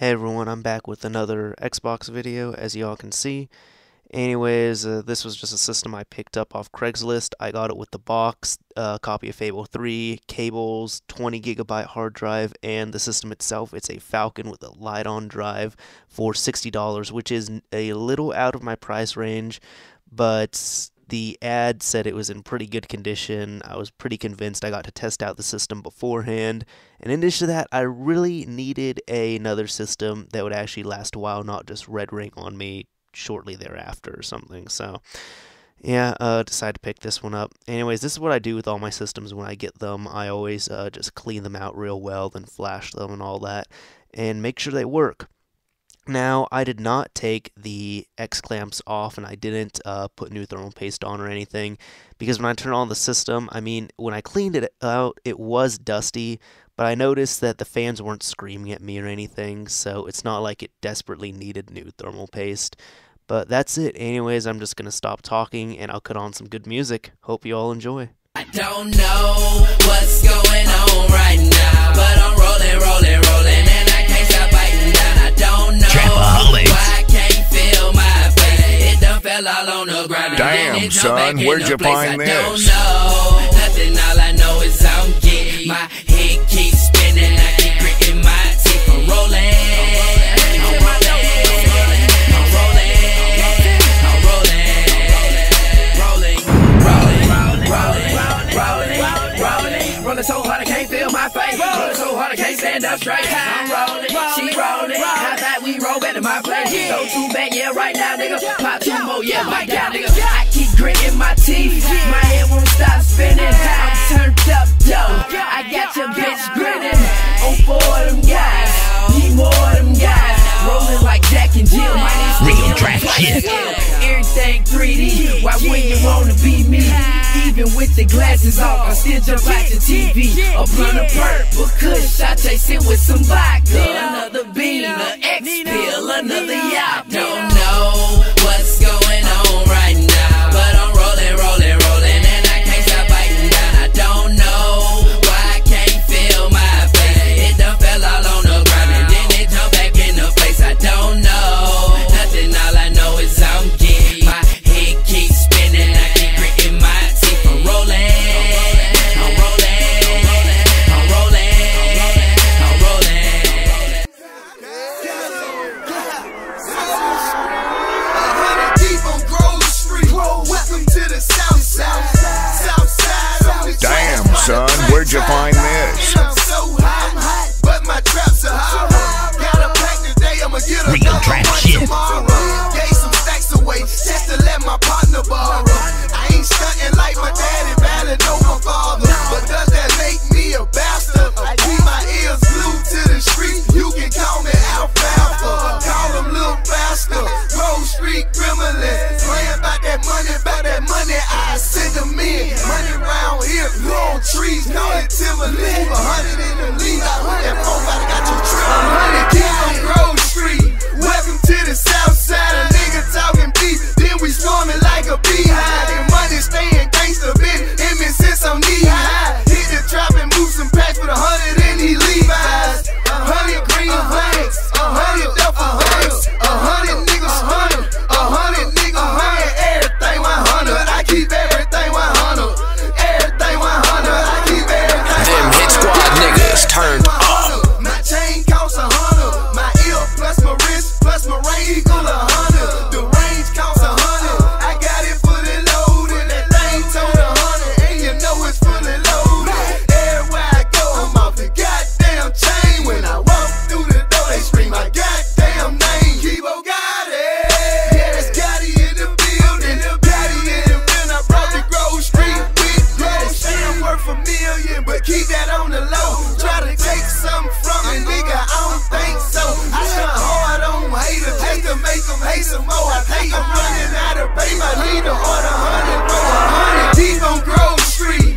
Hey everyone, I'm back with another Xbox video, as y'all can see. Anyways, uh, this was just a system I picked up off Craigslist. I got it with the box, a uh, copy of Fable 3, cables, 20 gigabyte hard drive, and the system itself. It's a Falcon with a Lite-On drive for $60, which is a little out of my price range, but the ad said it was in pretty good condition. I was pretty convinced I got to test out the system beforehand. And in addition to that, I really needed another system that would actually last a while, not just red ring on me shortly thereafter or something. So, yeah, uh, decided to pick this one up. Anyways, this is what I do with all my systems when I get them. I always uh, just clean them out real well, then flash them and all that, and make sure they work. Now, I did not take the X clamps off and I didn't uh, put new thermal paste on or anything because when I turned on the system, I mean, when I cleaned it out, it was dusty, but I noticed that the fans weren't screaming at me or anything, so it's not like it desperately needed new thermal paste. But that's it. Anyways, I'm just going to stop talking and I'll cut on some good music. Hope you all enjoy. I don't know what's going on right now, but I'm rolling, rolling, rolling, Damn, son, where'd you find I this? don't know nothing. All I know is I'm getting my head keeps spinning. I keep gritting my teeth. I'm rolling. Rolling. I'm rolling. I'm rolling. Rolling. Rolling. Rolling. Rolling. Rolling. Rolling so hard I can't feel my face. Rolling so hard I can't stand up straight. I'm rolling. She rolling. How about we roll back to my place? So too bad, yeah, right now, nigga. Pop two more, yeah, down, nigga. The TV. A blunt of purple kush, I chase it with some vodka. Another bean, an X pill, another yacht. Don't know what's borrow. but keep that on the low. Try to take something from me, nigga, I don't think so. I got hard on haters just to make them hate some more. I think I'm running out of paper, need to order 100 a 100 deep on Grove Street.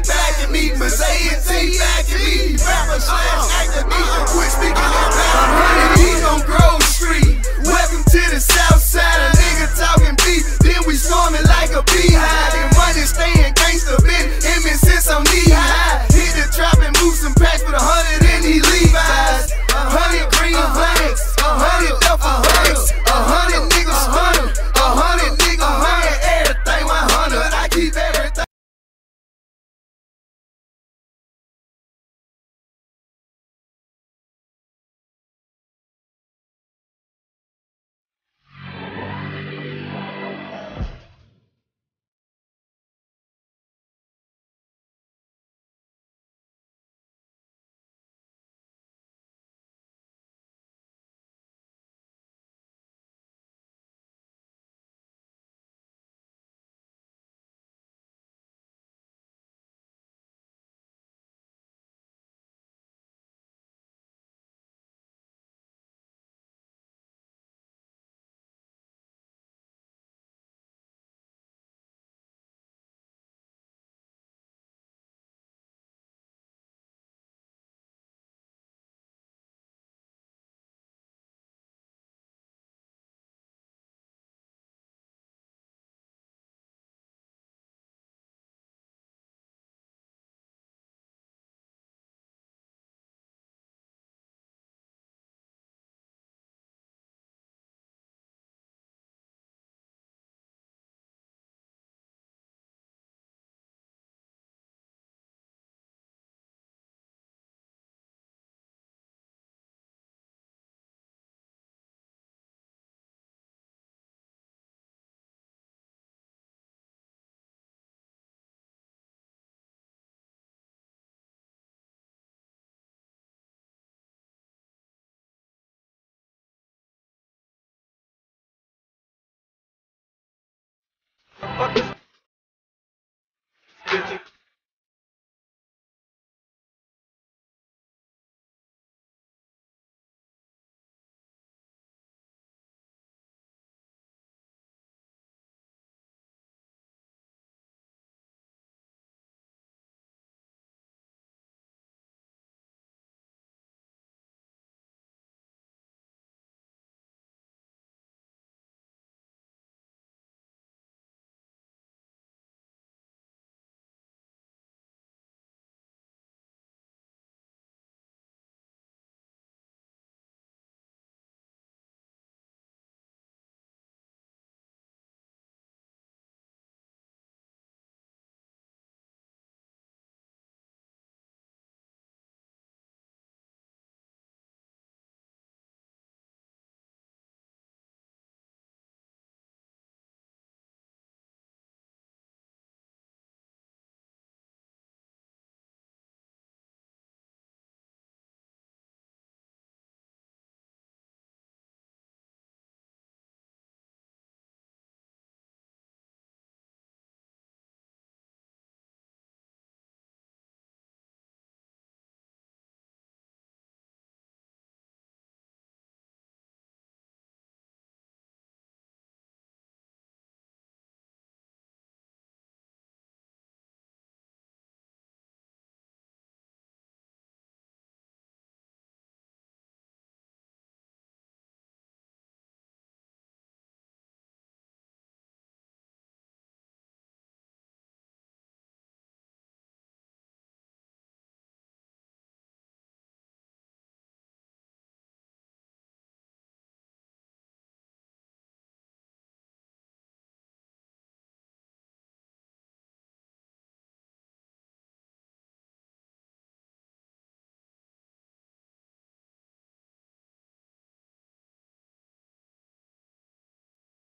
Back at me, back at me, rapper slash actor me, speaking G's on Grove Street. Welcome to the South Side. A nigga talking beef, then we like a beehive. And